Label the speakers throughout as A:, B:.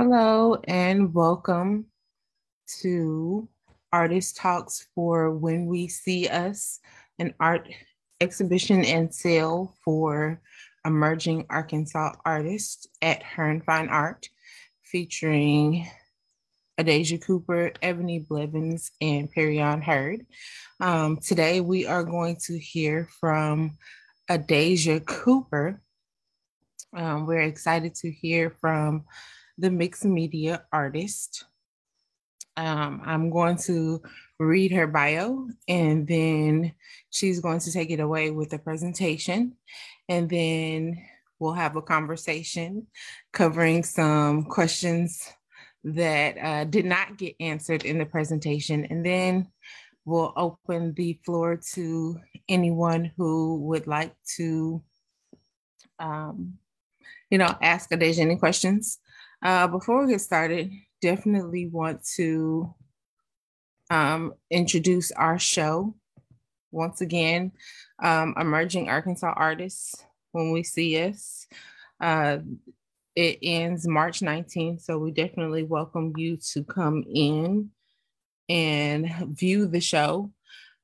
A: Hello and welcome to Artist Talks for When We See Us, an art exhibition and sale for emerging Arkansas artists at Hearne Fine Art, featuring Adaja Cooper, Ebony Blevins, and Perrion Hurd. Um, today we are going to hear from Adaja Cooper. Um, we're excited to hear from the mixed media artist. Um, I'm going to read her bio and then she's going to take it away with the presentation. And then we'll have a conversation covering some questions that uh, did not get answered in the presentation. And then we'll open the floor to anyone who would like to, um, you know, ask Adaja any questions. Uh, before we get started, definitely want to um, introduce our show. Once again, um, Emerging Arkansas Artists, when we see us. Uh, it ends March 19th, so we definitely welcome you to come in and view the show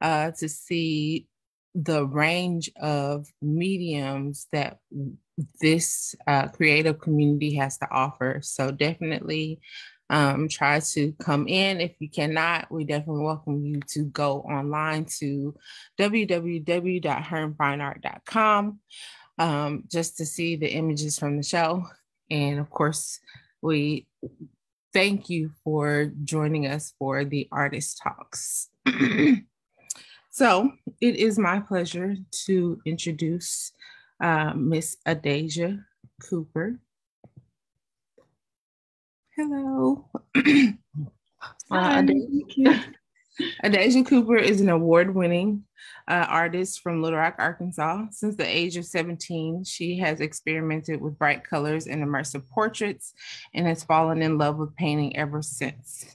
A: uh, to see the range of mediums that this uh, creative community has to offer. So definitely um, try to come in. If you cannot, we definitely welcome you to go online to www.hearnefineart.com um, just to see the images from the show. And of course, we thank you for joining us for the Artist Talks. so it is my pleasure to introduce uh, Miss Adaja Cooper. Hello. uh, Adaja, Adaja Cooper is an award winning uh, artist from Little Rock, Arkansas. Since the age of 17, she has experimented with bright colors and immersive portraits and has fallen in love with painting ever since.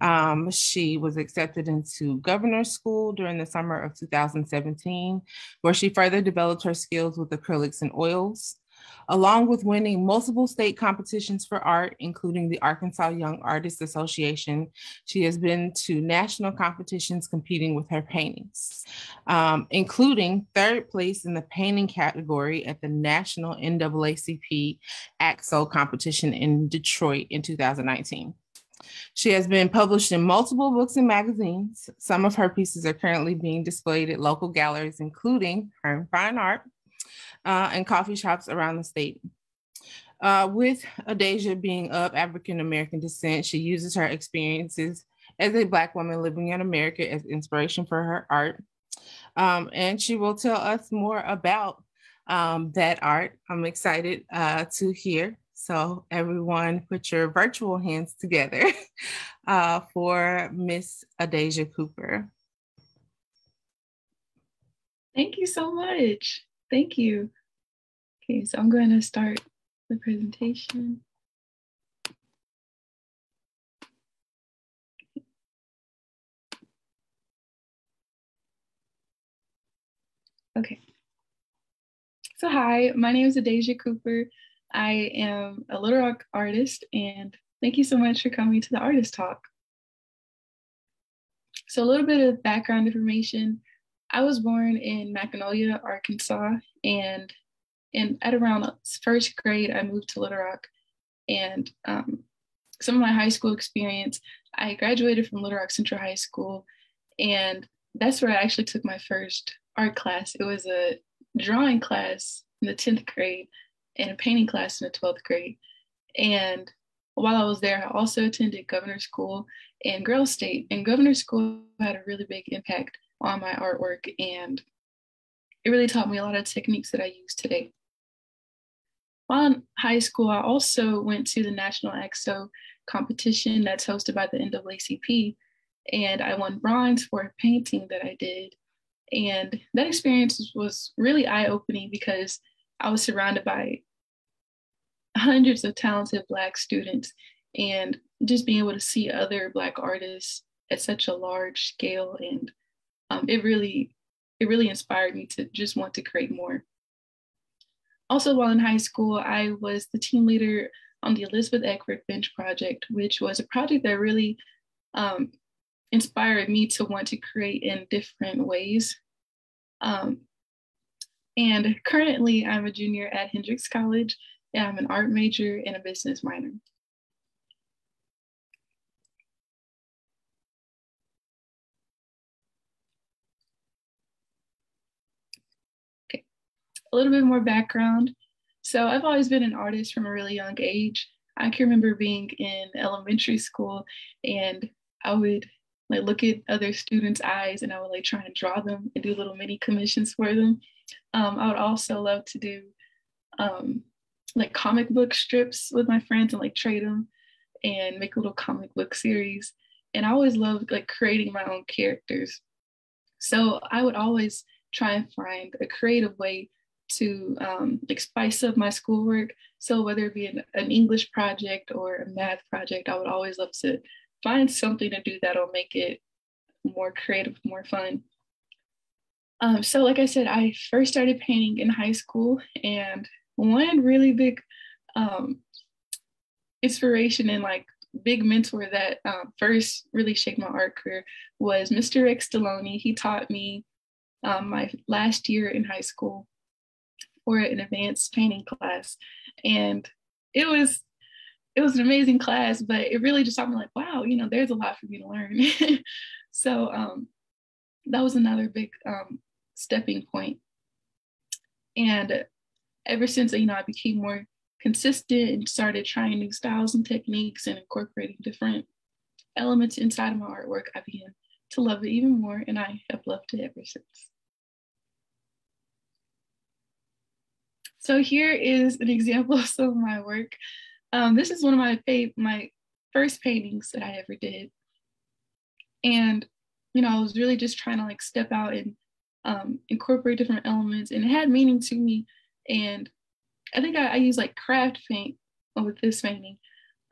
A: Um, she was accepted into governor's school during the summer of 2017, where she further developed her skills with acrylics and oils along with winning multiple state competitions for art, including the Arkansas Young Artists Association. She has been to national competitions competing with her paintings, um, including third place in the painting category at the National NAACP ACT-SO competition in Detroit in 2019. She has been published in multiple books and magazines. Some of her pieces are currently being displayed at local galleries, including Hearne Fine Art, uh, and coffee shops around the state. Uh, with Adaja being of African American descent, she uses her experiences as a Black woman living in America as inspiration for her art. Um, and she will tell us more about um, that art. I'm excited uh, to hear. So, everyone, put your virtual hands together uh, for Miss Adaja Cooper.
B: Thank you so much. Thank you. Okay, so I'm going to start the presentation. Okay. So hi, my name is Adaja Cooper. I am a Little Rock artist and thank you so much for coming to the Artist Talk. So a little bit of background information. I was born in Magnolia, Arkansas, and in at around first grade, I moved to Little Rock, and um, some of my high school experience, I graduated from Little Rock Central High School, and that's where I actually took my first art class. It was a drawing class in the 10th grade and a painting class in the 12th grade. And while I was there, I also attended Governor School and Girls State. And Governor School had a really big impact on my artwork and it really taught me a lot of techniques that I use today. While in high school, I also went to the National ACT-SO competition that's hosted by the NAACP, and I won bronze for a painting that I did. And that experience was really eye opening because I was surrounded by hundreds of talented Black students, and just being able to see other Black artists at such a large scale and um, it really it really inspired me to just want to create more. Also, while in high school, I was the team leader on the Elizabeth Eckford Bench Project, which was a project that really um, inspired me to want to create in different ways. Um, and currently, I'm a junior at Hendrix College, and I'm an art major and a business minor. Okay, a little bit more background. So I've always been an artist from a really young age. I can remember being in elementary school and I would like look at other students' eyes and I would like try and draw them and do little mini commissions for them. Um, I would also love to do um, like comic book strips with my friends and like trade them and make little comic book series. And I always loved like creating my own characters. So I would always try and find a creative way to um, like spice up my schoolwork. So whether it be an, an, English project or a math project, I would always love to find something to do that'll make it more creative, more fun. Um, so like I said, I first started painting in high school and one really big um, inspiration and like big mentor that um, first really shaped my art career was Mr. Rex Deloney. He taught me um, my last year in high school for an advanced painting class. And it was it was an amazing class, but it really just taught me like, wow, you know, there's a lot for me to learn. so um, that was another big um, stepping point. And ever since, you know, I became more consistent and started trying new styles and techniques and incorporating different elements inside of my artwork, I began to love it even more, and I have loved it ever since. So here is an example of some of my work. Um, this is one of my my first paintings that I ever did. And, you know, I was really just trying to like step out and um, incorporate different elements and it had meaning to me. And I think I, I use like craft paint with this painting.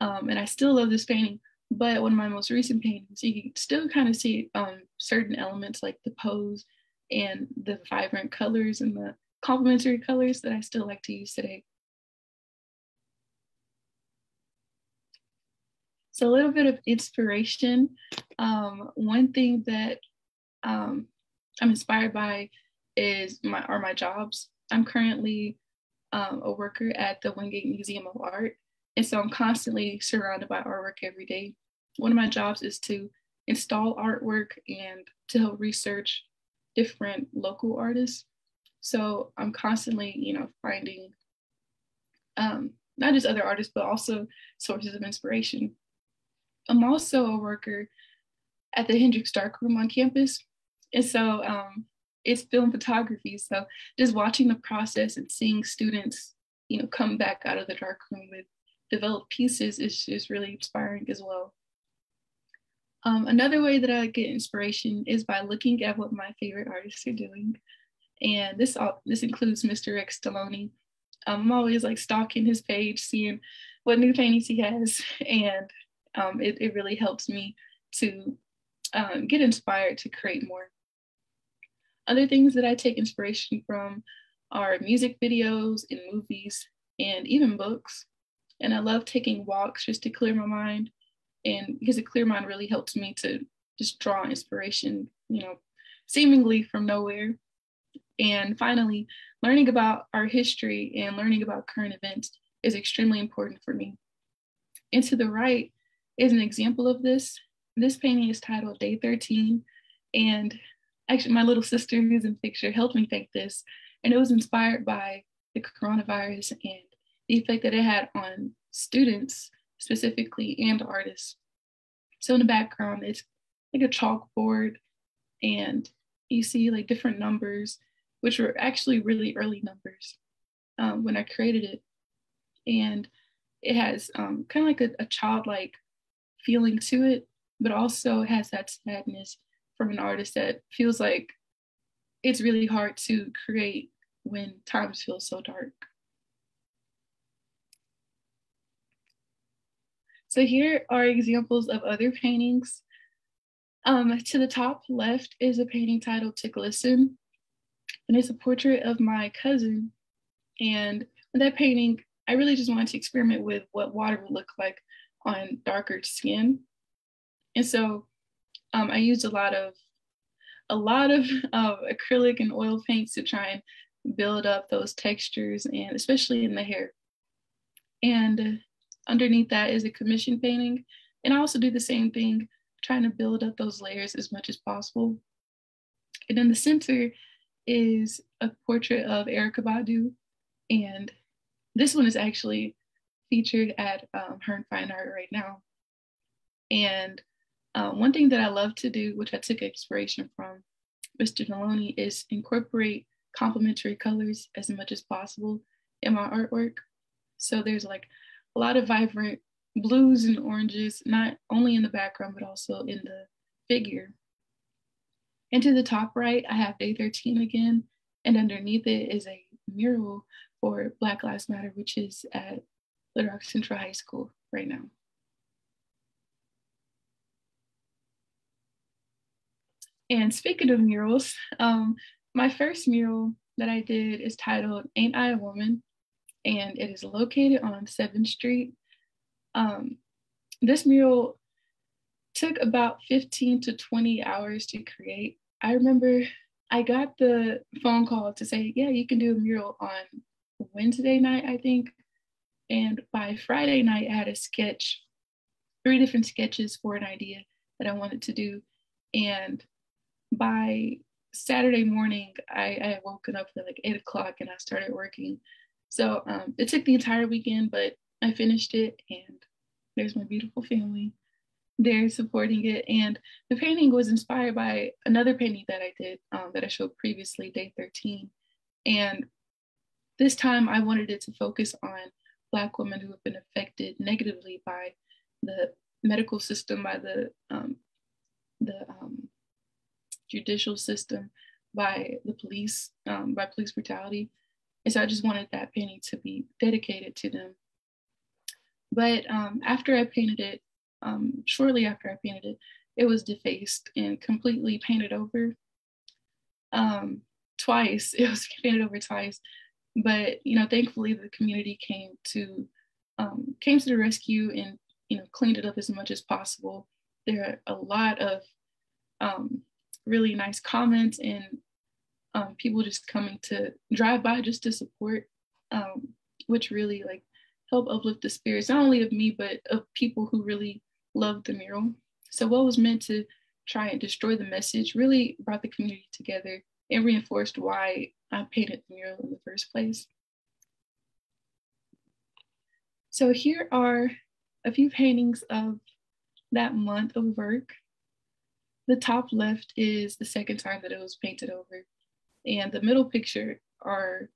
B: Um, and I still love this painting, but one of my most recent paintings, you can still kind of see um, certain elements like the pose and the vibrant colors and the complementary colors that I still like to use today. So a little bit of inspiration. Um, one thing that um, I'm inspired by is my are my jobs. I'm currently um, a worker at the Windgate Museum of Art, and so I'm constantly surrounded by artwork every day. One of my jobs is to install artwork and to help research different local artists. So I'm constantly, you know, finding um, not just other artists, but also sources of inspiration. I'm also a worker at the Hendrix Darkroom on campus. And so um, it's film photography. So just watching the process and seeing students, you know, come back out of the darkroom with developed pieces is just really inspiring as well. Um, another way that I get inspiration is by looking at what my favorite artists are doing and this all this includes Mr. Rex Deloney. Um, I'm always like stalking his page, seeing what new paintings he has, and um, it, it really helps me to um, get inspired to create more. Other things that I take inspiration from are music videos and movies and even books. And I love taking walks just to clear my mind. And because a clear mind really helps me to just draw inspiration, you know, seemingly from nowhere. And finally, learning about our history and learning about current events is extremely important for me. And to the right is an example of this. This painting is titled Day 13. And actually, my little sister who's in picture helped me think this. And it was inspired by the coronavirus and the effect that it had on students specifically and artists. So in the background, it's like a chalkboard and you see like different numbers which were actually really early numbers um, when I created it. And it has um, kind of like a, a childlike feeling to it, but also has that sadness from an artist that feels like it's really hard to create when times feel so dark. So here are examples of other paintings. Um, to the top left is a painting titled To Glisten and it's a portrait of my cousin. And with that painting I really just wanted to experiment with what water would look like on darker skin. And so um, I used a lot of a lot of uh, acrylic and oil paints to try and build up those textures and especially in the hair. And underneath that is a commission painting. And I also do the same thing, trying to build up those layers as much as possible. And in the center is a portrait of Erykah Badu. And this one is actually featured at um, Hearne Fine Art right now. And uh, one thing that I love to do, which I took inspiration from Mr. Maloney, is incorporate complementary colors as much as possible in my artwork. So there's like a lot of vibrant blues and oranges, not only in the background, but also in the figure. And to the top right, I have day 13 again, and underneath it is a mural for Black Lives Matter, which is at Little Rock Central High School right now. And speaking of murals, um, my first mural that I did is titled Ain't I a Woman? And it is located on 7th Street. Um, this mural took about 15 to 20 hours to create. I remember I got the phone call to say, yeah, you can do a mural on Wednesday night, I think. And by Friday night, I had a sketch, three different sketches for an idea that I wanted to do. And by Saturday morning, I, I had woken up at like eight o'clock and I started working. So um, it took the entire weekend, but I finished it and there's my beautiful family there supporting it. And the painting was inspired by another painting that I did um, that I showed previously, day 13. And this time I wanted it to focus on Black women who have been affected negatively by the medical system, by the um, the um, judicial system, by the police, um, by police brutality. And so I just wanted that painting to be dedicated to them. But um, after I painted it, um, shortly after I painted it, it was defaced and completely painted over. Um, twice, it was painted over twice. But you know, thankfully the community came to um, came to the rescue and you know cleaned it up as much as possible. There are a lot of um, really nice comments and um, people just coming to drive by just to support, um, which really like help uplift the spirits not only of me but of people who really love the mural. So what was meant to try and destroy the message really brought the community together and reinforced why I painted the mural in the first place. So here are a few paintings of that month of work. The top left is the second time that it was painted over. And the middle picture are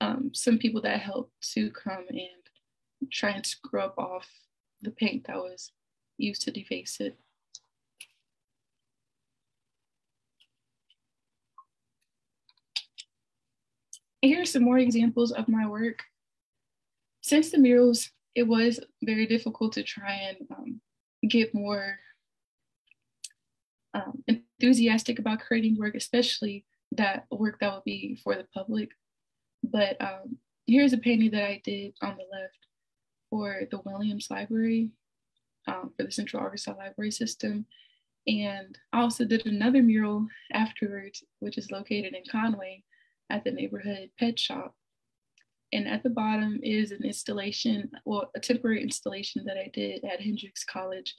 B: um, some people that helped to come and try and scrub off the paint that was used to deface it. here are some more examples of my work. Since the murals, it was very difficult to try and um, get more um, enthusiastic about creating work, especially that work that would be for the public. But um, here's a painting that I did on the left for the Williams Library, um, for the Central Arkansas Library System. And I also did another mural afterwards, which is located in Conway at the neighborhood pet shop. And at the bottom is an installation, well, a temporary installation that I did at Hendrix College,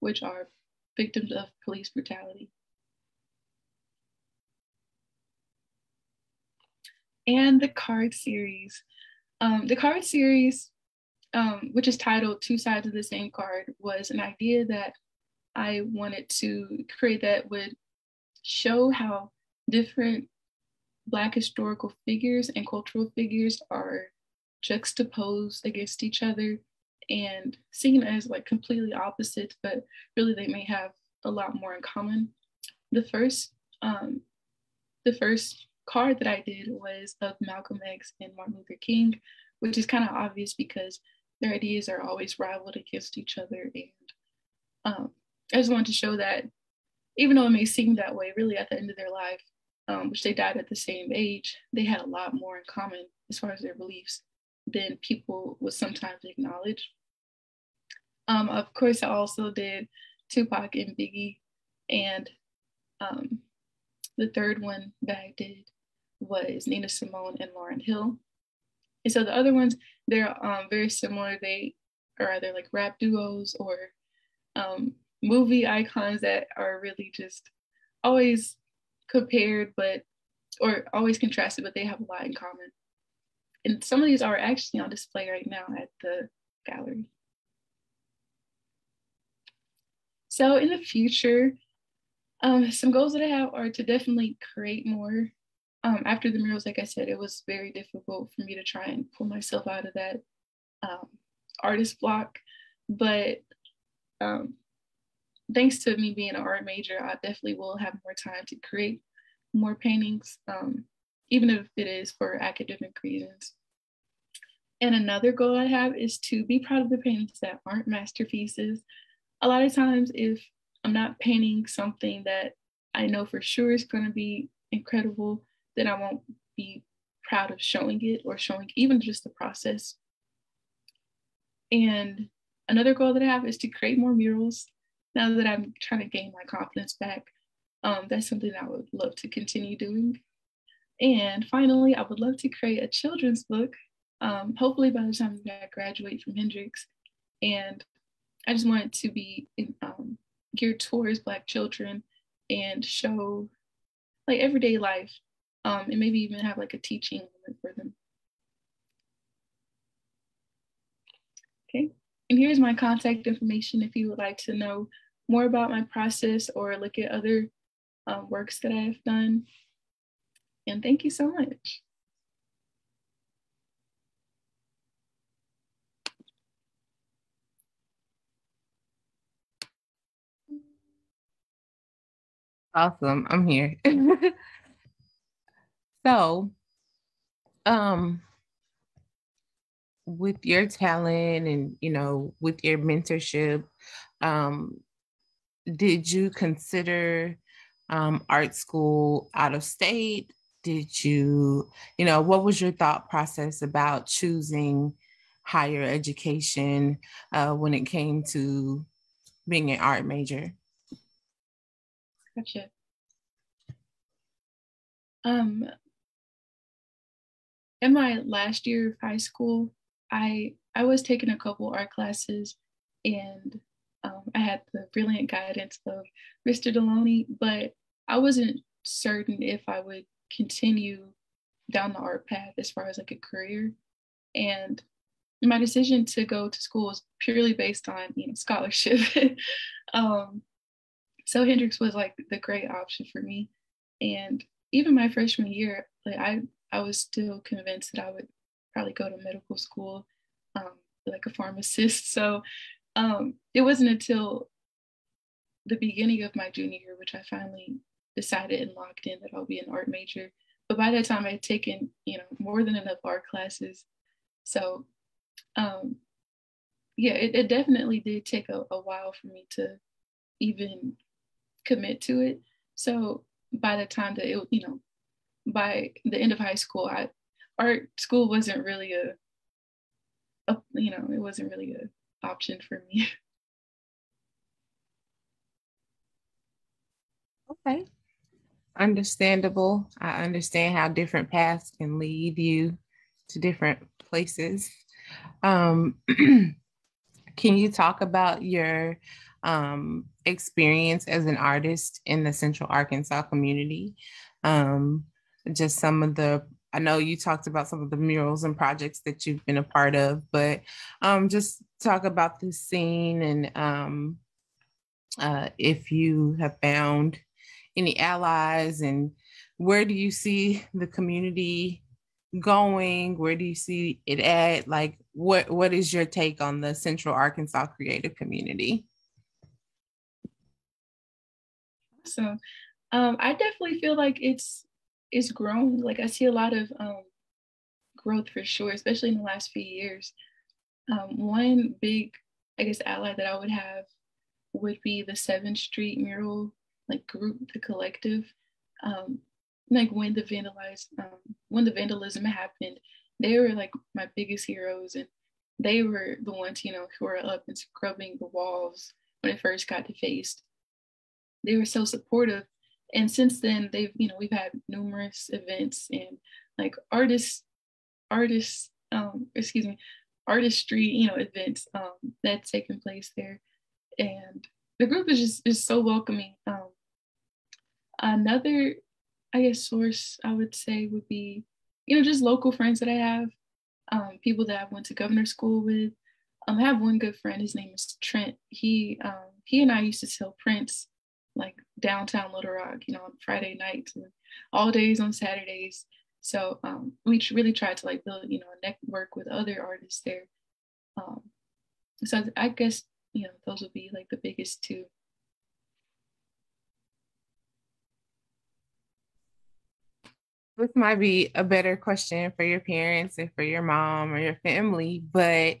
B: which are victims of police brutality. And the card series. Um, the card series, um, which is titled Two Sides of the Same Card, was an idea that I wanted to create that would show how different Black historical figures and cultural figures are juxtaposed against each other and seen as like completely opposites, but really they may have a lot more in common. The first, um, the first card that I did was of Malcolm X and Martin Luther King, which is kind of obvious because their ideas are always rivaled against each other. And um, I just wanted to show that even though it may seem that way, really at the end of their life, um, which they died at the same age, they had a lot more in common as far as their beliefs. Than people would sometimes acknowledge. Um, of course, I also did Tupac and Biggie, and um, the third one that I did was Nina Simone and Lauryn Hill. And so the other ones, they're um, very similar. They are either like rap duos or um, movie icons that are really just always compared, but or always contrasted, but they have a lot in common. And some of these are actually on display right now at the gallery. So in the future, um, some goals that I have are to definitely create more. Um, after the murals, like I said, it was very difficult for me to try and pull myself out of that um, artist block. But um, thanks to me being an art major, I definitely will have more time to create more paintings, um, even if it is for academic reasons. And another goal I have is to be proud of the paintings that aren't masterpieces. A lot of times, if I'm not painting something that I know for sure is going to be incredible, then I won't be proud of showing it or showing even just the process. And another goal that I have is to create more murals now that I'm trying to gain my confidence back. Um, that's something that I would love to continue doing. And finally, I would love to create a children's book, um, hopefully by the time I graduate from Hendrix. And I just want it to be um, geared towards Black children and show like everyday life um, and maybe even have like a teaching moment for them. Okay, and here's my contact information if you would like to know more about my process or look at other um, works that I have done. And thank you so much.
A: Awesome. I'm here. so, um, with your talent and you know with your mentorship um did you consider um, art school out of state did you you know what was your thought process about choosing higher education uh, when it came to being an art major
B: Gotcha. Um, in my last year of high school, I I was taking a couple art classes, and um, I had the brilliant guidance of Mr. Deloney, but I wasn't certain if I would continue down the art path as far as like a career. And my decision to go to school was purely based on you know scholarship. um, so Hendrix was like the great option for me. And even my freshman year, like I, I was still convinced that I would probably go to medical school, um, like a pharmacist. So um, it wasn't until the beginning of my junior year, which I finally decided and locked in that I'll be an art major. But by that time, I had taken, you know, more than enough art classes. So, um, yeah, it, it definitely did take a, a while for me to even commit to it. So by the time that it, you know, by the end of high school, I art school wasn't really a, a you know, it wasn't really an option for me.
A: Okay. Understandable. I understand how different paths can lead you to different places. Um, can you talk about your um, experience as an artist in the Central Arkansas community. Um, just some of the, I know you talked about some of the murals and projects that you've been a part of, but um, just talk about the scene and um, uh, if you have found any allies and where do you see the community going? Where do you see it at? Like, what what is your take on the Central Arkansas creative community?
B: So um, I definitely feel like it's it's grown. Like I see a lot of um, growth for sure, especially in the last few years. Um, one big, I guess, ally that I would have would be the Seventh Street mural, like group, the collective. Um, like when the vandalized, um, when the vandalism happened, they were like my biggest heroes and they were the ones, you know, who were up and scrubbing the walls when it first got defaced. They were so supportive. And since then they've, you know, we've had numerous events and like artists, artists, um, excuse me, artistry, you know, events um that's taken place there. And the group is just is so welcoming. Um another I guess source I would say would be, you know, just local friends that I have um, people that I went to governor school with. Um, I have one good friend. His name is Trent. He um, he and I used to sell prints like downtown Little Rock, you know, on Friday nights and all days on Saturdays. So um, we really tried to like build, you know, a network with other artists there. Um, so I guess you know those would be like the biggest two.
A: this might be a better question for your parents and for your mom or your family, but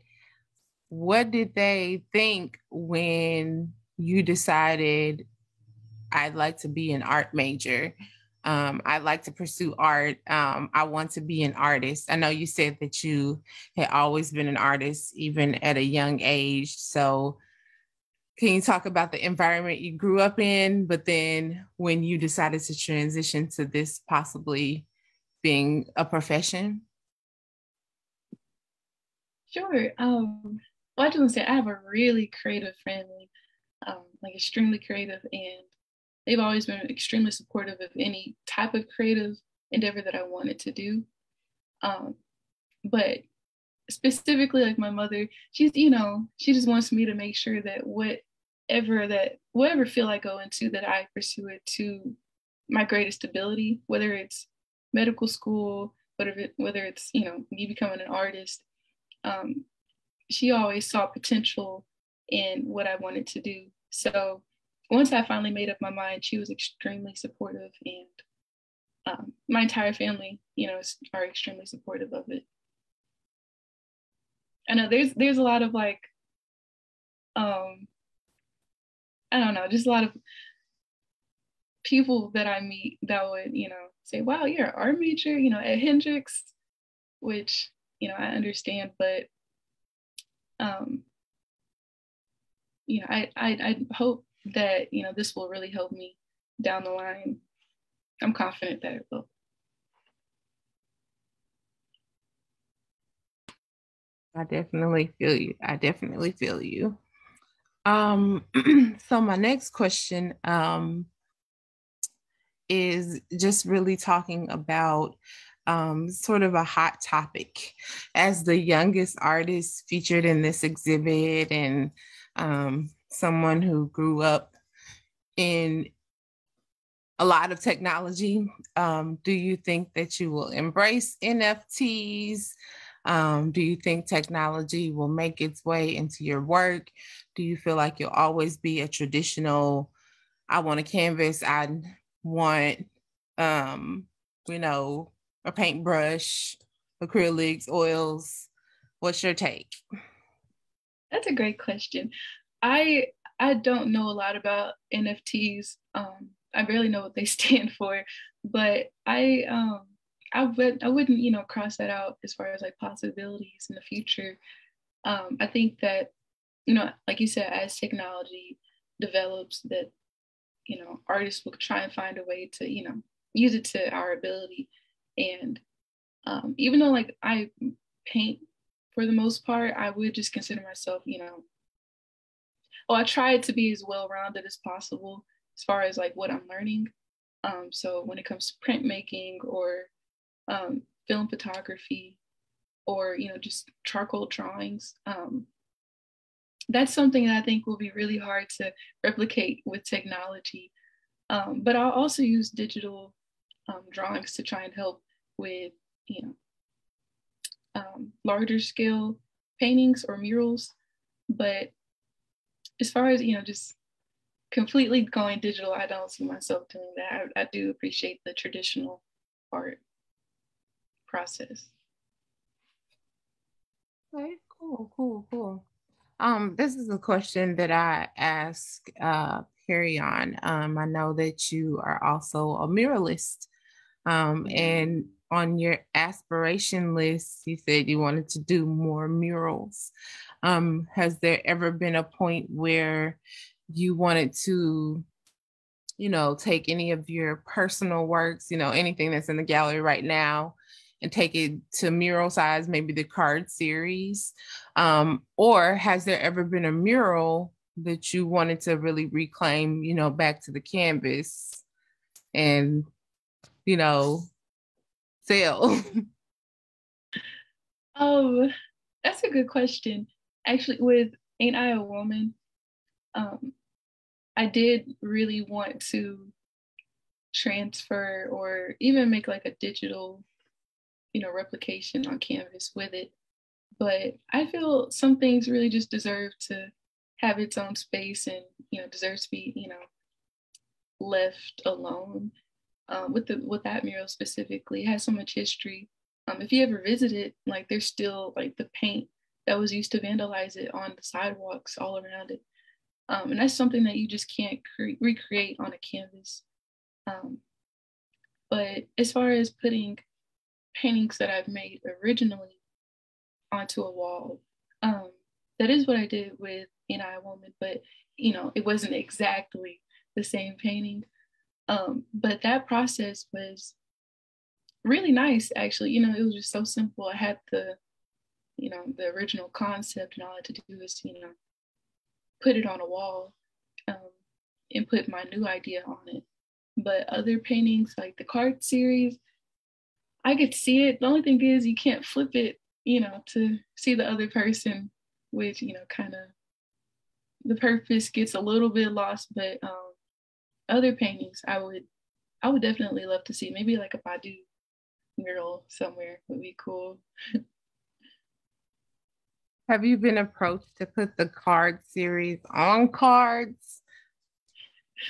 A: what did they think when you decided I'd like to be an art major? Um, I'd like to pursue art. Um, I want to be an artist. I know you said that you had always been an artist, even at a young age. So, can you talk about the environment you grew up in, but then when you decided to transition to this possibly being a profession?
B: Sure. Um, well, I just want to say I have a really creative family, um, like extremely creative, and they've always been extremely supportive of any type of creative endeavor that I wanted to do. Um, but specifically like my mother she's you know she just wants me to make sure that whatever that whatever field i go into that i pursue it to my greatest ability whether it's medical school whether it, whether it's you know me becoming an artist um, she always saw potential in what i wanted to do so once i finally made up my mind she was extremely supportive and um, my entire family you know are extremely supportive of it. I know there's there's a lot of like um I don't know, just a lot of people that I meet that would, you know, say, wow, you're an art major, you know, at Hendrix, which, you know, I understand, but um, you know, I, I I hope that, you know, this will really help me down the line. I'm confident that it will.
A: I definitely feel you. I definitely feel you. Um, so my next question um, is just really talking about um, sort of a hot topic. As the youngest artist featured in this exhibit, and um, someone who grew up in a lot of technology, um, do you think that you will embrace NFTs? Um, do you think technology will make its way into your work? Do you feel like you'll always be a traditional, I want a canvas, I want, um, you know, a paintbrush, acrylics, oils? What's your take?
B: That's a great question. I I don't know a lot about NFTs. Um, I barely know what they stand for, but I um, I would I wouldn't you know cross that out as far as like possibilities in the future. Um, I think that you know, like you said, as technology develops, that you know artists will try and find a way to you know use it to our ability. And um, even though like I paint for the most part, I would just consider myself you know. Well, I try to be as well rounded as possible as far as like what I'm learning. Um, so when it comes to printmaking or um, film photography or you know just charcoal drawings um, that's something that i think will be really hard to replicate with technology um, but i'll also use digital um, drawings to try and help with you know um, larger scale paintings or murals but as far as you know just completely going digital i don't see myself doing that i, I do appreciate the traditional art process.
A: Okay, cool, cool, cool. Um, this is a question that I ask uh Perrion. Um, I know that you are also a muralist. Um, and on your aspiration list, you said you wanted to do more murals. Um, has there ever been a point where you wanted to, you know, take any of your personal works, you know, anything that's in the gallery right now, and take it to mural size, maybe the card series? Um, or has there ever been a mural that you wanted to really reclaim, you know, back to the canvas and, you know, sell?
B: oh, that's a good question. Actually, with Ain't I a Woman, um, I did really want to transfer or even make like a digital, you know, replication on canvas with it. But I feel some things really just deserve to have its own space and you know deserves to be you know left alone. Um, with the with that mural specifically, it has so much history. Um, if you ever visit it, like there's still like the paint that was used to vandalize it on the sidewalks all around it, um, and that's something that you just can't cre- recreate on a canvas. Um, but as far as putting paintings that I've made originally onto a wall, um, that is what I did with Ain't I Woman, but you know, it wasn't exactly the same painting. Um, but that process was really nice actually. You know, it was just so simple. I had the, you know, the original concept and all I had to do was, you know, put it on a wall um, and put my new idea on it. But other paintings like the card series, I could see it. The only thing is you can't flip it, you know, to see the other person, which, you know, kind of the purpose gets a little bit lost, but um, other paintings I would I would definitely love to see. Maybe like a Badu mural somewhere would be cool.
A: Have you been approached to put the card series on cards?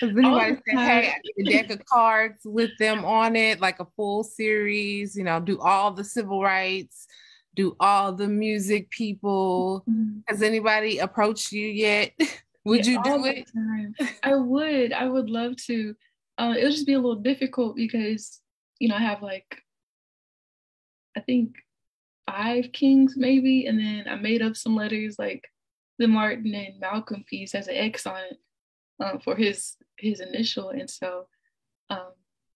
A: Has anybody said, hey, a deck of cards with them on it, like a full series, you know, do all the civil rights, do all the music people? Mm-hmm. Has anybody approached you yet? would you do it?
B: I would. I would love to. Uh, it'll just be a little difficult because, you know, I have like, I think five kings maybe, and then I made up some letters like the Martin and Malcolm piece has an X on it um, for his his initial, and so um,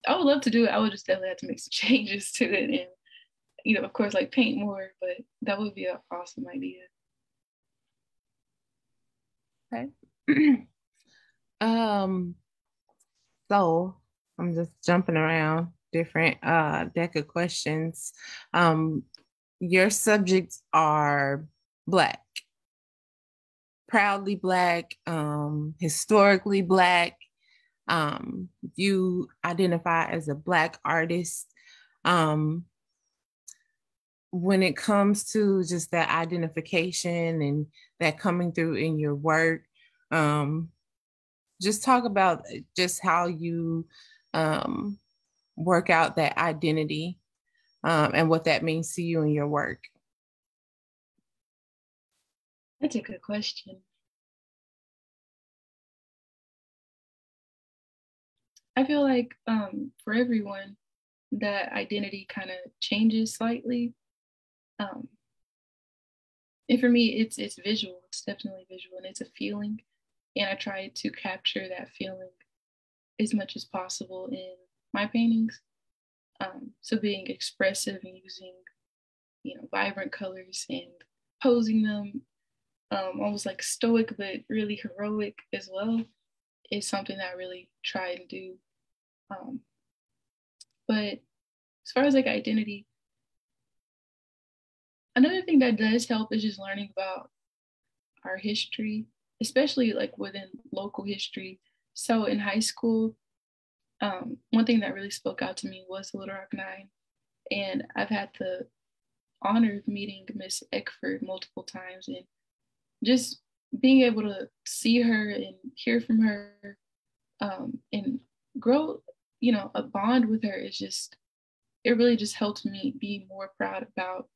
B: I would love to do it. I would just definitely have to make some changes to it and you know, of course, like paint more, but that would be an awesome idea.
A: Okay. um, so I'm just jumping around different uh deck of questions. Um, your subjects are black, proudly black, um, historically black. Um, you identify as a black artist. Um, when it comes to just that identification and that coming through in your work um, just talk about just how you um, work out that identity um, and what that means to you in your work
B: that's a good question i feel like um, for everyone that identity kind of changes slightly um, and for me, it's it's visual. It's definitely visual, and it's a feeling. And I try to capture that feeling as much as possible in my paintings. Um, so being expressive and using, you know, vibrant colors and posing them, um, almost like stoic but really heroic as well, is something that I really try and do. Um, but as far as like identity, another thing that does help is just learning about our history, especially like within local history. So in high school, um, one thing that really spoke out to me was the Little Rock Nine. And I've had the honor of meeting Miss Eckford multiple times and just being able to see her and hear from her um, and grow, you know, a bond with her is just, it really just helped me be more proud about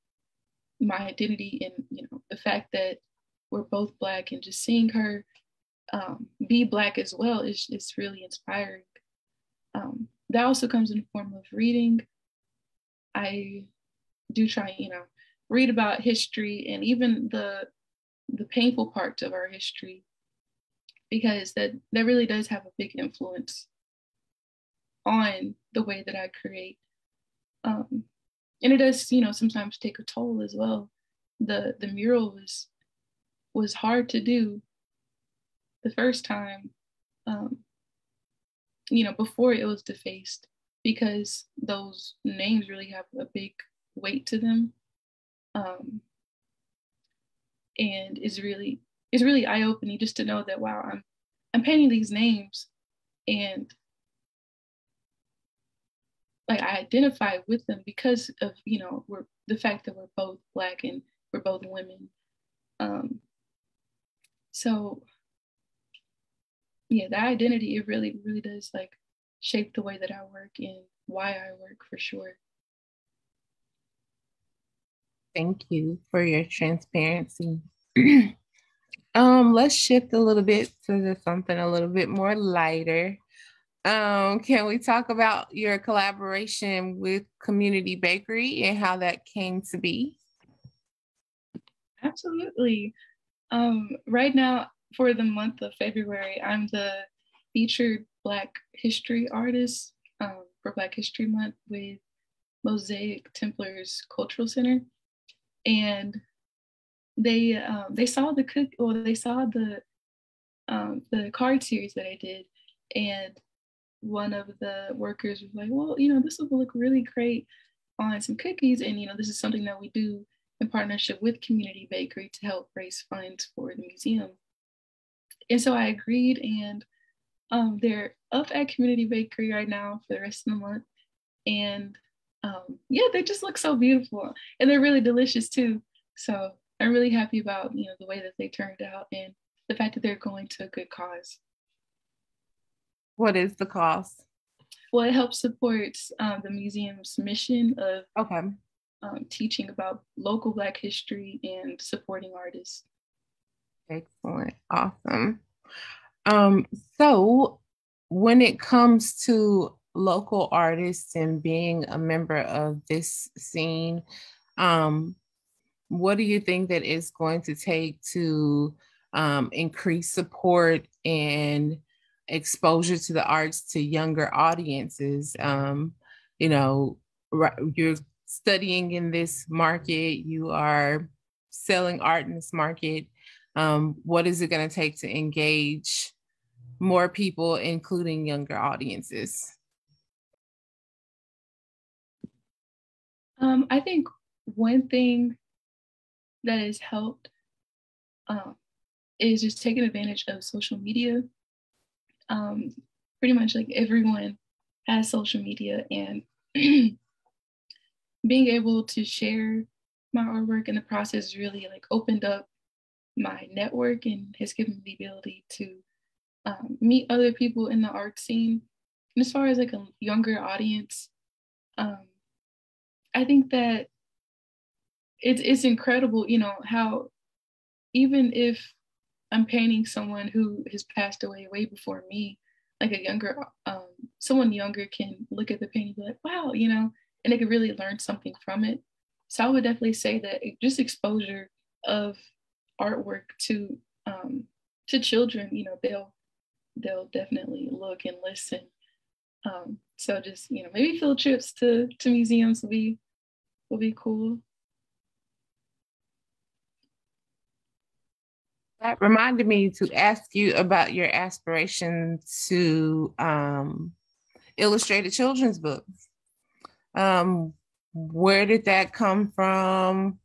B: my identity and you know the fact that we're both black and just seeing her um, be black as well is, is really inspiring um, that also comes in the form of reading I do try, you know, read about history and even the the painful parts of our history because that that really does have a big influence on the way that I create. Um, and it does, you know, sometimes take a toll as well. The the mural was was hard to do the first time, um, you know, before it was defaced because those names really have a big weight to them. Um, and is really it's really eye-opening just to know that wow, I'm I'm painting these names and like I identify with them because of you know we're the fact that we're both black and we're both women. Um, so yeah, that identity it really really does like shape the way that I work and why I work for sure.
A: Thank you for your transparency. um, let's shift a little bit to something a little bit more lighter. Um, can we talk about your collaboration with Community Bakery and how that came to be?
B: Absolutely. Um, right now, for the month of February, I'm the featured Black history artist um, for Black History Month with Mosaic Templars Cultural Center. And they um, they saw the cook or they saw the um, the card series that I did, and one of the workers was like, well, you know, this will look really great on some cookies. And, you know, this is something that we do in partnership with Community Bakery to help raise funds for the museum. And so I agreed, and um, they're up at Community Bakery right now for the rest of the month. And um, yeah, they just look so beautiful and they're really delicious too. So I'm really happy about, you know, the way that they turned out and the fact that they're going to a good cause.
A: What is the cost?
B: Well, it helps support um, the museum's mission of
A: okay.
B: Um, teaching about local Black history and supporting artists.
A: Excellent. Awesome. Um, so, when it comes to local artists and being a member of this scene, um, what do you think that is going to take to um, increase support and exposure to the arts to younger audiences. Um, you know, you're studying in this market, you are selling art in this market. Um, what is it going to take to engage more people, including younger audiences?
B: Um, I think one thing that has helped um, is just taking advantage of social media um, pretty much like everyone has social media and being able to share my artwork in the process really like opened up my network and has given me the ability to um, meet other people in the art scene. And as far as like a younger audience, um, I think that it's it's incredible, you know, how even if I'm painting someone who has passed away way before me, like a younger, um, someone younger can look at the painting and be like, wow, you know, and they could really learn something from it. So I would definitely say that just exposure of artwork to um, to children, you know, they'll they'll definitely look and listen. Um, so just you know, maybe field trips to to museums will be will be cool.
A: That reminded me to ask you about your aspiration to um, illustrate a children's book. Um, where did that come from?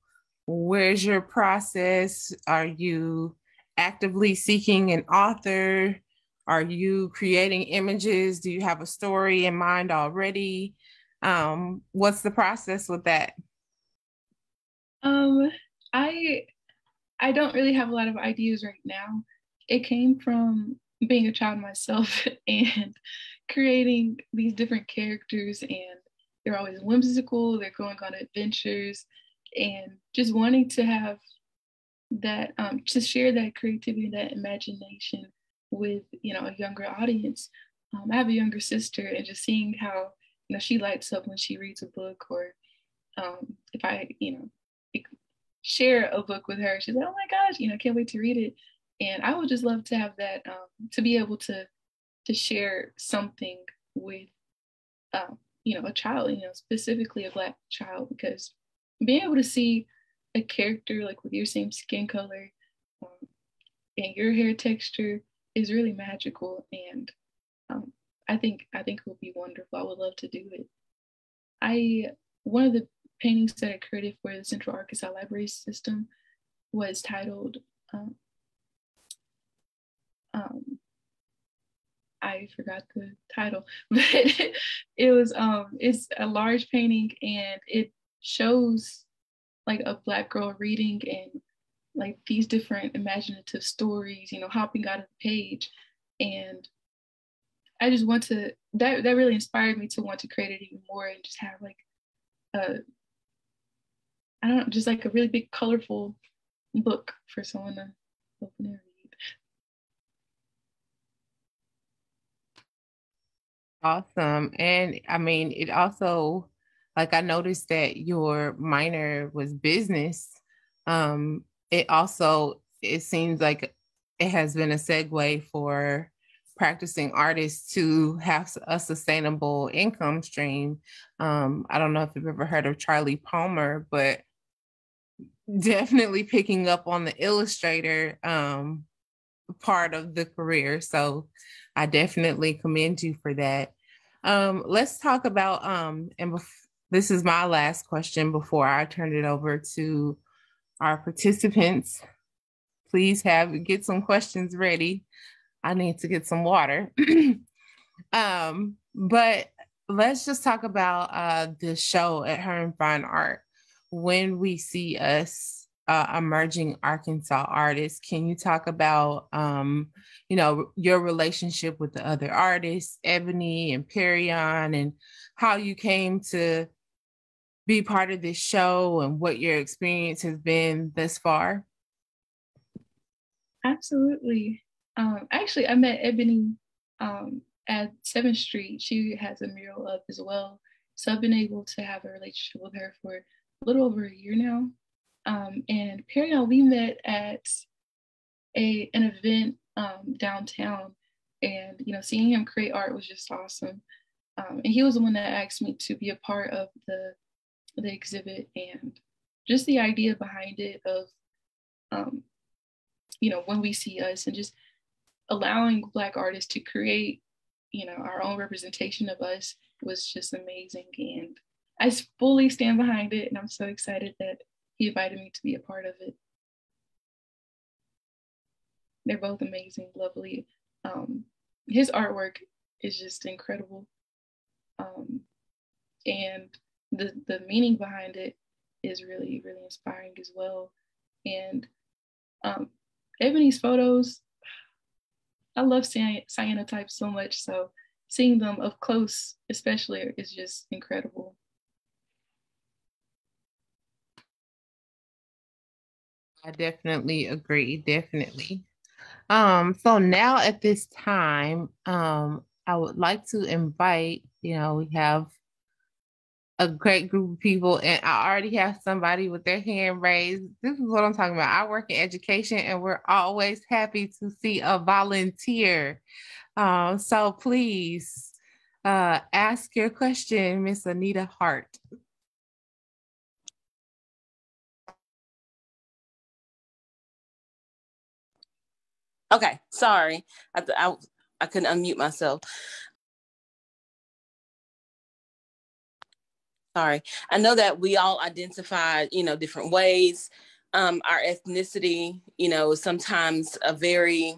A: Where's your process? Are you actively seeking an author? Are you creating images? Do you have a story in mind already? Um, what's the process with that?
B: Um, I I don't really have a lot of ideas right now. It came from being a child myself and creating these different characters and they're always whimsical, they're going on adventures and just wanting to have that um, to share that creativity, that imagination with you know a younger audience. Um, I have a younger sister and just seeing how you know she lights up when she reads a book or um, if I, you know, share a book with her, she's like, oh my gosh, you know, can't wait to read it. And I would just love to have that, um, to be able to to share something with, um, you know, a child, you know, specifically a black child, because being able to see a character like with your same skin color um, and your hair texture is really magical and um, I think I think it would be wonderful. I would love to do it. I one of the paintings that I created for the Central Arkansas Library System was titled um, um, I forgot the title, but it was um it's a large painting and it shows like a black girl reading and like these different imaginative stories, you know, hopping out of the page. And I just want to that that really inspired me to want to create it even more and just have like a I don't know, just like a really big colorful book for someone to open and read.
A: Awesome. And I mean, it also, like, I noticed that your minor was business. Um, it also, it seems like it has been a segue for practicing artists to have a sustainable income stream. Um, I don't know if you've ever heard of Charly Palmer, but definitely picking up on the illustrator um, part of the career. So I definitely commend you for that. Um, let's talk about um, and bef- this is my last question before I turn it over to our participants. Please have get some questions ready. I need to get some water. um, but let's just talk about uh, the show at Hearne Fine Art. When we see us uh, emerging Arkansas artists. Can you talk about, um, you know, your relationship with the other artists, Ebony and Perrion, and how you came to be part of this show and what your experience has been thus far?
B: Absolutely. Um, actually, I met Ebony um, at 7th Street. She has a mural up as well. So I've been able to have a relationship with her for a little over a year now. Um, and Perrion, we met at a an event um, downtown, and you know, seeing him create art was just awesome. Um, and he was the one that asked me to be a part of the the exhibit, and just the idea behind it of, um, you know, when we see us, and just allowing Black artists to create, you know, our own representation of us was just amazing, and I fully stand behind it, and I'm so excited that he invited me to be a part of it. They're both amazing, lovely. Um, his artwork is just incredible. Um, and the, the meaning behind it is really, really inspiring as well. And um, Ebony's photos, I love cyanotypes so much. So seeing them up close, especially, is just incredible.
A: I definitely agree. Definitely. Um, so now at this time, um, I would like to invite, you know, we have a great group of people, and I already have somebody with their hand raised. This is what I'm talking about. I work in education, and we're always happy to see a volunteer. Um, so please uh, ask your question, Miss Anita Hart.
C: Okay, sorry. I, I, I couldn't unmute myself. Sorry. I know that we all identify, you know, different ways. Um, our ethnicity, you know, sometimes a very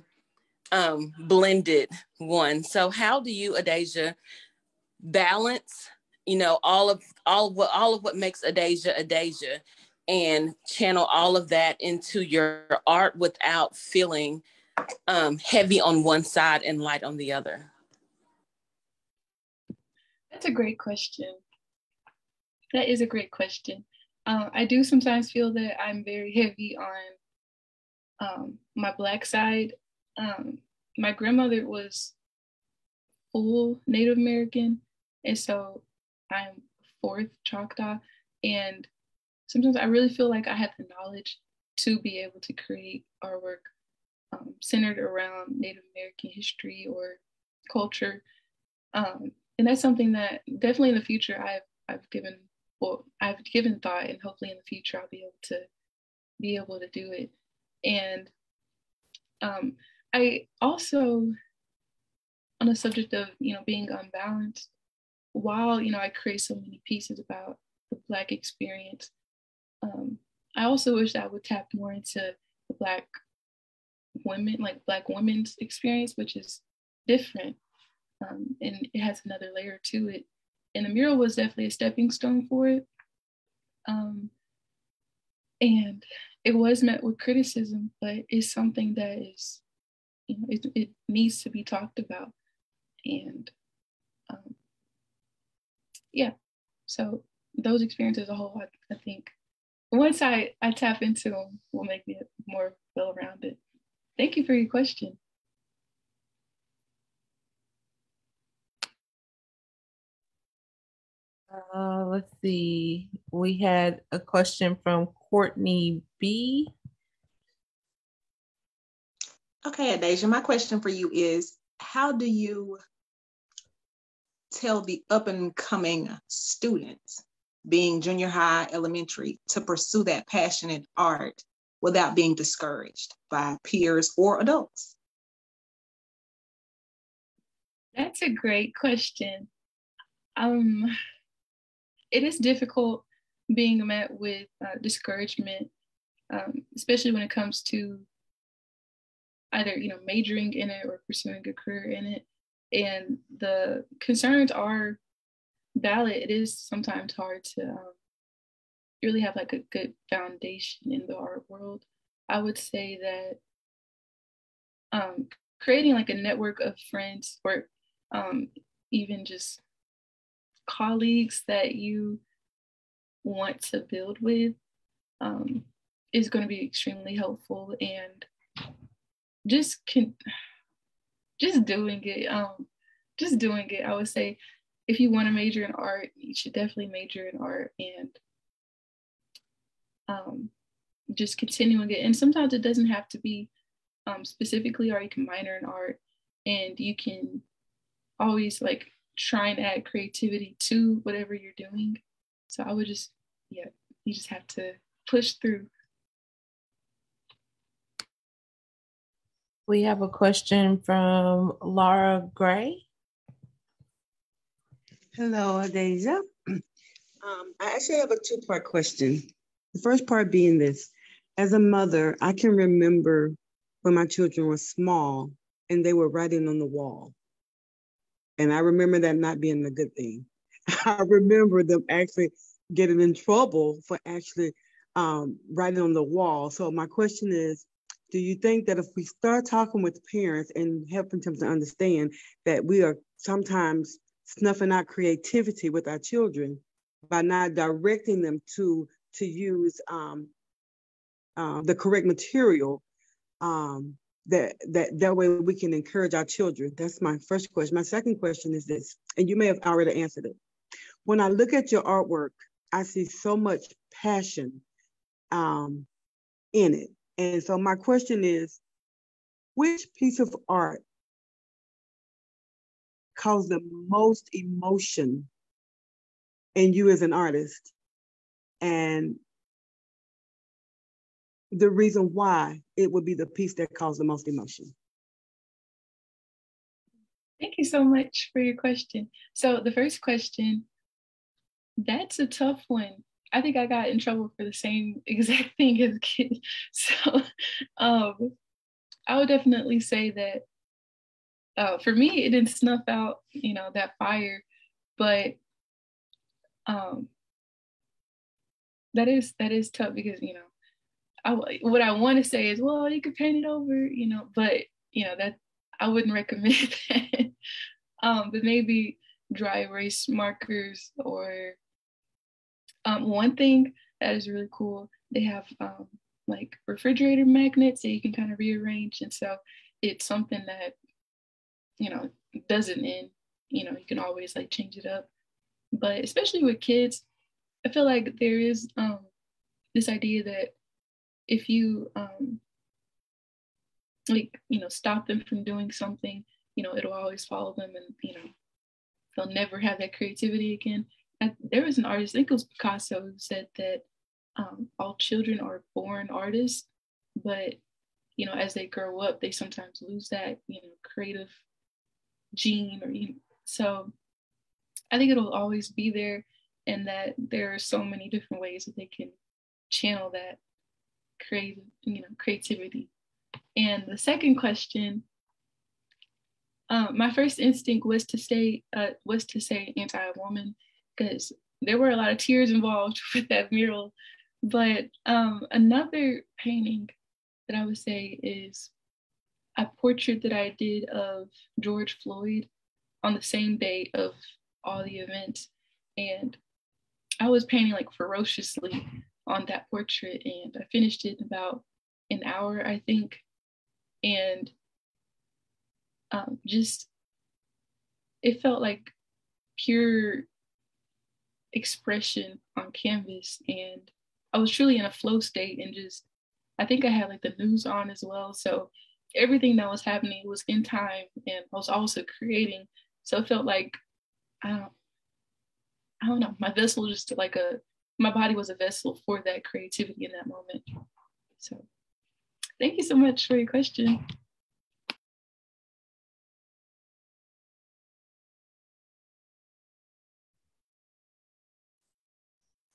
C: um, blended one. So how do you, Adaja, balance, you know, all of all of what all of what makes Adaja Adaja and channel all of that into your art without feeling um, heavy on one side and light on the other?
B: That's a great question. That is a great question. Uh, I do sometimes feel that I'm very heavy on um, my Black side. Um, my grandmother was full Native American, and so I'm fourth Choctaw. and sometimes I really feel like I have the knowledge to be able to create artwork um, centered around Native American history or culture. Um, and that's something that definitely in the future I've I've given well I've given thought, and hopefully in the future I'll be able to be able to do it. And um, I also, on the subject of you know being unbalanced, while you know I create so many pieces about the Black experience, um, I also wish I would tap more into the Black women, like Black women's experience, which is different um, and it has another layer to it. And the mural was definitely a stepping stone for it. Um, and it was met with criticism, but it's something that is, you know, it, it needs to be talked about. And um, yeah, so those experiences a whole, I, I think once I, I tap into them will make me more well rounded. Thank you for your question.
A: Uh, let's see. We had a question from Courtney B.
D: Okay, Adaja, my question for you is how do you tell the up and coming students, being junior high, elementary, to pursue that passion in art without being discouraged by peers or adults?
B: That's a great question. Um, it is difficult being met with uh, discouragement, um, especially when it comes to either you know majoring in it or pursuing a career in it. And the concerns are valid. It is sometimes hard to um, really have like a good foundation in the art world. I would say that um, creating like a network of friends or um, even just colleagues that you want to build with um, is going to be extremely helpful and just can just doing it um just doing it i would say if you want to major in art you should definitely major in art and um just continuing it and sometimes it doesn't have to be um specifically or you can minor in art and you can always like try and add creativity to whatever you're doing. So I would just, yeah, you just have to push through.
A: We have a question from Laura Gray.
E: Hello, Deja. Um, I actually have a two part question. The first part being this as a mother, I can remember when my children were small and they were writing on the wall. And I remember that not being a good thing. I remember them actually getting in trouble for actually um, writing on the wall. So my question is, do you think that if we start talking with parents and helping them to understand that we are sometimes snuffing out creativity with our children by not directing them to to use um, uh, the correct material, um, that that that way we can encourage our children. That's my first question. My second question is this and you may have already answered it. When i look at your artwork i see so much passion um, in it. And so my question is which piece of art caused the most emotion in you as an artist and the reason why it would be the piece that caused the most emotion.
B: Thank you so much for your question. So the first question, that's a tough one. I think I got in trouble for the same exact thing as a kid. So um, I would definitely say that uh, for me, it didn't snuff out, you know, that fire, but um, that is that is tough because you know I, what I want to say is, well, you could paint it over, you know, but you know that I wouldn't recommend that. um, but maybe dry erase markers or um, one thing that is really cool. They have um, like refrigerator magnets that you can kind of rearrange, and so it's something that you know doesn't end. You know, you can always like change it up. But especially with kids, I feel like there is um, this idea that if you um, like you know stop them from doing something, you know it'll always follow them, and you know they'll never have that creativity again. I, there was an artist, I think it was Picasso, who said that um, all children are born artists, but you know as they grow up, they sometimes lose that you know creative gene, or you know, so I think it'll always be there and that there are so many different ways that they can channel that creative, you know, creativity. And the second question, um, my first instinct was to say uh, was to say anti-woman because there were a lot of tears involved with that mural. But um, another painting that I would say is a portrait that I did of George Floyd on the same day of all the events. And I was painting like ferociously on that portrait and I finished it in about an hour, I think. And um, just, it felt like pure expression on canvas. And I was truly in a flow state and just, I think I had like the news on as well. So everything that was happening was in time and I was also creating. So it felt like, I don't, I don't know, my vessel just like a, my body was a vessel for that creativity in that moment. So thank you so much for your question.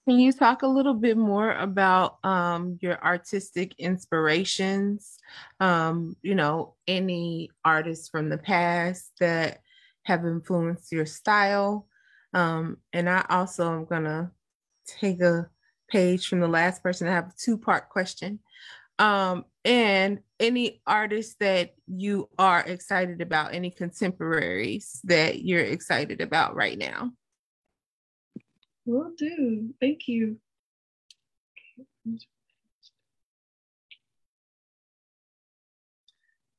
A: Can you talk a little bit more about um, your artistic inspirations? Um, you know, any artists from the past that have influenced your style? Um, and I also am gonna take a page from the last person. I have a two-part question. Um, and any artists that you are excited about, any contemporaries that you're excited about right now?
B: Will do. Thank you.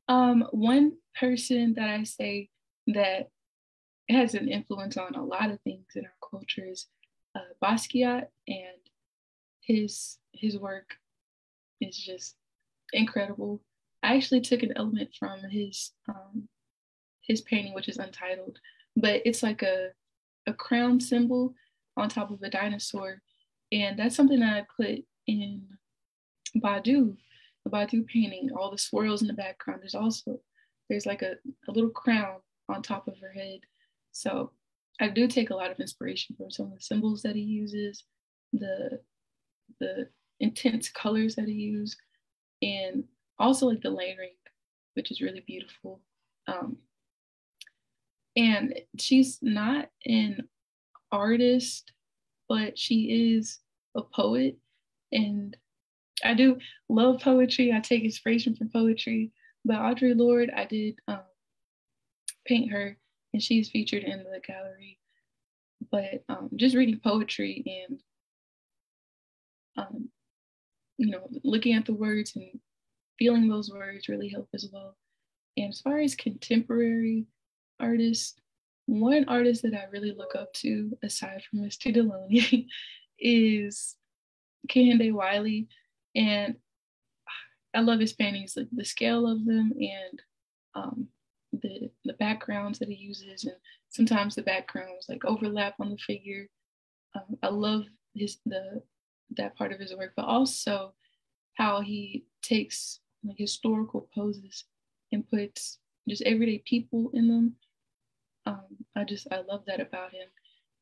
B: Um, one person that I say that has an influence on a lot of things in our cultures. Uh, Basquiat and his his work is just incredible. I actually took an element from his um, his painting, which is untitled, but it's like a a crown symbol on top of a dinosaur, and that's something that I put in Badu, the Badu painting. All the swirls in the background. There's also there's like a, a little crown on top of her head so I do take a lot of inspiration from some of the symbols that he uses, the the intense colors that he uses, and also like the layering, which is really beautiful. Um, and she's not an artist, but she is a poet. And I do love poetry. I take inspiration from poetry. But Audre Lorde, I did um, paint her and she's featured in the gallery. But um, just reading poetry and um, you know looking at the words and feeling those words really help as well. And as far as contemporary artists, one artist that I really look up to, aside from Mr. Deloney, is Kehinde Wiley. And I love his paintings, like the scale of them and um, the the backgrounds that he uses, and sometimes the backgrounds like overlap on the figure. Um, I love his the that part of his work, but also how he takes like historical poses and puts just everyday people in them. Um, I just I love that about him.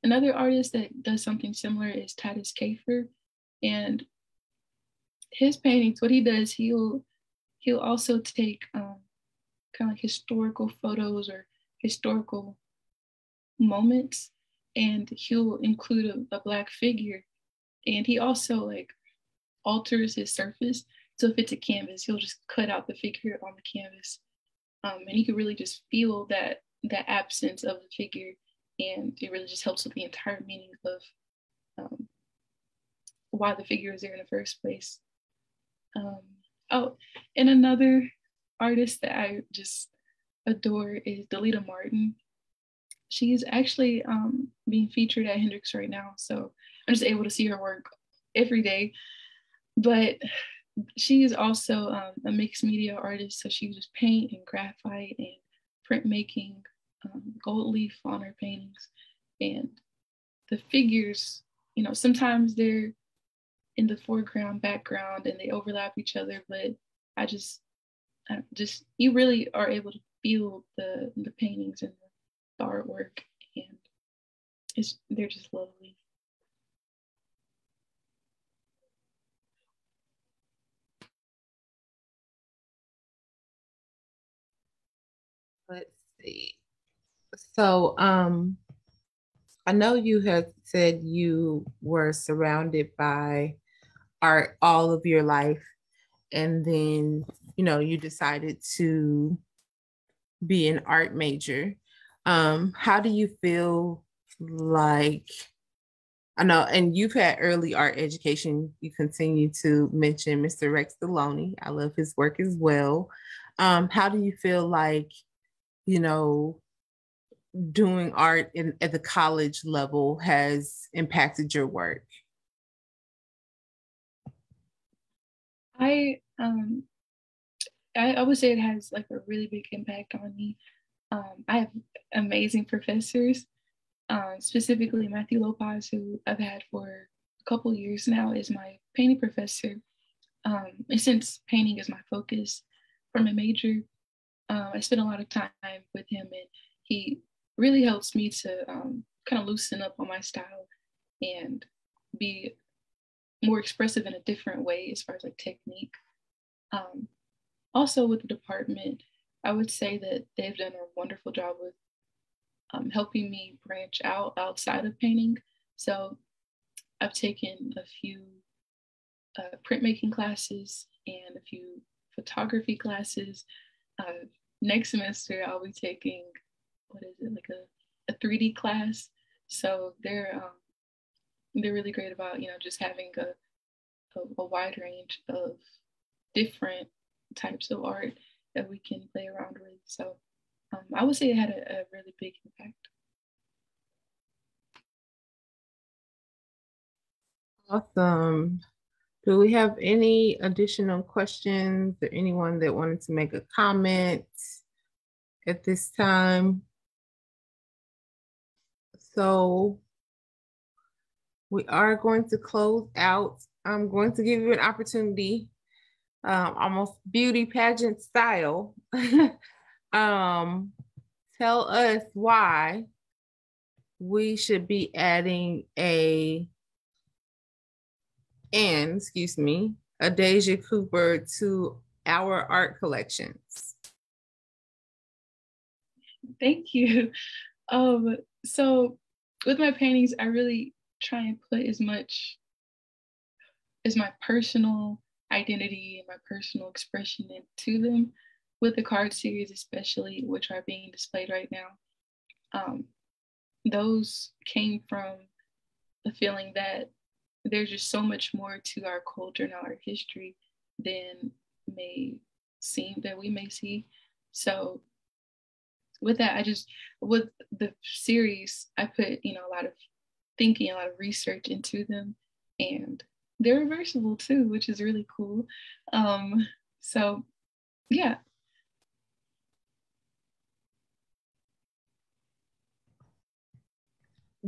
B: Another artist that does something similar is Titus Kaphar, and his paintings. What he does, he'll he'll also take um, kind of like historical photos or historical moments and he'll include a, a, black figure. And he also like alters his surface. So if it's a canvas he'll just cut out the figure on the canvas. Um, and you can really just feel that that absence of the figure and it really just helps with the entire meaning of um, why the figure is there in the first place. Um, oh and another artist that I just adore is Delita Martin. She's actually um, being featured at Hendrix right now. So I'm just able to see her work every day. But she is also um, a mixed media artist, so she uses paint and graphite and printmaking, um, gold leaf on her paintings, and the figures. You know, sometimes they're in the foreground, background, and they overlap each other. But I just, Just you really are able to feel the the paintings and the artwork, and it's they're just lovely.
A: Let's see. So, um, I know you had said you were surrounded by art all of your life, and then you know you decided to be an art major. Um, how do you feel like? I know, and you've had early art education. You continue to mention Mr. Rex Deloney. I love his work as well. Um, how do you feel like you know, doing art in, at the college level has impacted your work?
B: I um I, I would say it has like a really big impact on me. Um, I have amazing professors, um, specifically Matthew Lopez, who I've had for a couple years now, is my painting professor. Um, and since painting is my focus for my major, um, I spend a lot of time with him, and he really helps me to um, kind of loosen up on my style and be more expressive in a different way as far as like technique. Um, also, with the department, I would say that they've done a wonderful job with um, helping me branch out outside of painting. So, I've taken a few uh, printmaking classes and a few photography classes uh, next semester I'll be taking what is it like a, a 3D class. So they're um, they're really great about you know just having a, a, a wide range of different types of art that we can play around with. So um, I would say it had a, a really big impact.
A: Awesome. Do we have any additional questions or anyone that wanted to make a comment at this time? So we are going to close out. I'm going to give you an opportunity, um, almost beauty pageant style. um, tell us why we should be adding a and, excuse me, Adaja Cooper to our art collections?
B: Thank you. Um, so with my paintings, I really try and put as much as my personal identity and my personal expression into them with the card series especially which are being displayed right now um, those came from the feeling that there's just so much more to our culture and our history than may seem that we may see. So with that, I just with the series, I put, you know, a lot of thinking, a lot of research into them. And they're reversible too, which is really cool. Um, so yeah.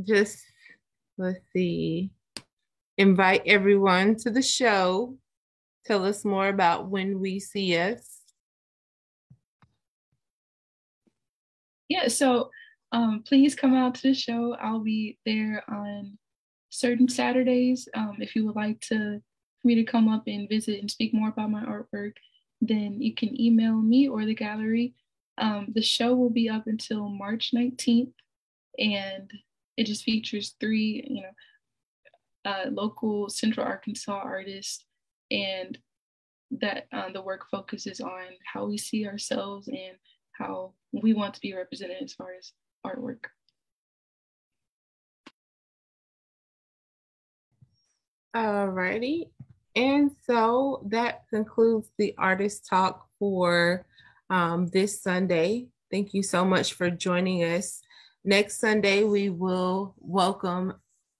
A: Just let's see invite everyone to the show. Tell us more about when we see us.
B: Yeah, so um, please come out to the show. I'll be there on certain Saturdays. Um, if you would like to for me to come up and visit and speak more about my artwork, then you can email me or the gallery. Um, the show will be up until March 19th, and it just features three, you know, uh, local Central Arkansas artists, and that uh, the work focuses on how we see ourselves and how we want to be represented as far as artwork.
A: Alrighty. And so that concludes the artist talk for um, this Sunday. Thank you so much for joining us. Next Sunday, we will welcome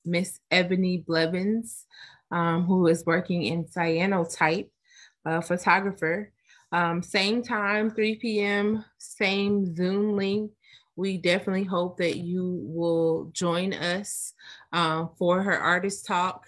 A: Miss Ebony Blevins, um, who is working in cyanotype, a photographer. Um, same time, 3 p.m., same Zoom link. We definitely hope that you will join us uh, for her artist talk.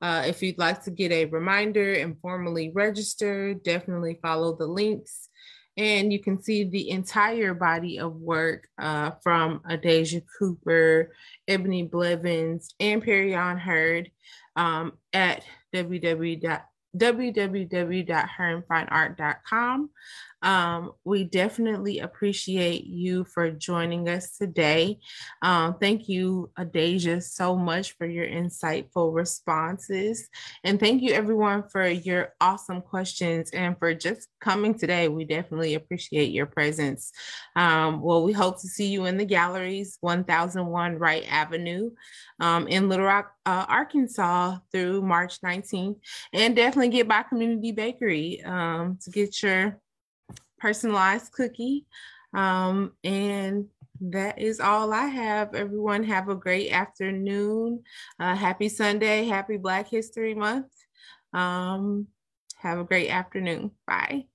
A: Uh, if you'd like to get a reminder and formally register, definitely follow the links. And you can see the entire body of work uh, from Adaja Cooper, Ebony Blevins, and Perrion Hurd um, at www. Um, we definitely appreciate you for joining us today. Um, thank you, Adaja, so much for your insightful responses. And thank you, everyone, for your awesome questions and for just coming today. We definitely appreciate your presence. Um, well, we hope to see you in the galleries, 1001 Wright Avenue um, in Little Rock, uh, Arkansas through March 19th. And definitely get by Community Bakery um, to get your personalized cookie. Um, and that is all I have. Everyone have a great afternoon. Uh, happy Sunday. Happy Black History Month. Um, have a great afternoon. Bye.